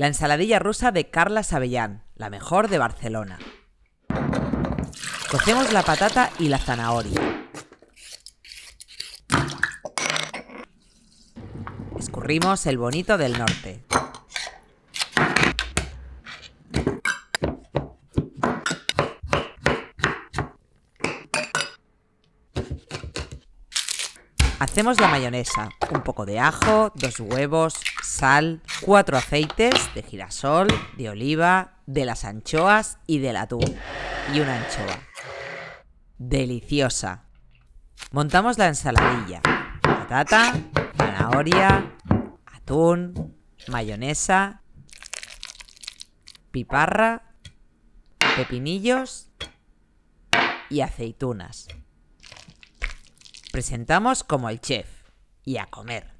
La ensaladilla rusa de Carla Sabellán, la mejor de Barcelona. Cocemos la patata y la zanahoria. Escurrimos el bonito del norte. Hacemos la mayonesa, un poco de ajo, dos huevos, sal, cuatro aceites de girasol, de oliva, de las anchoas y del atún. Y una anchoa. Deliciosa. Montamos la ensaladilla. Patata, zanahoria, atún, mayonesa, piparra, pepinillos y aceitunas. Presentamos como el chef y a comer.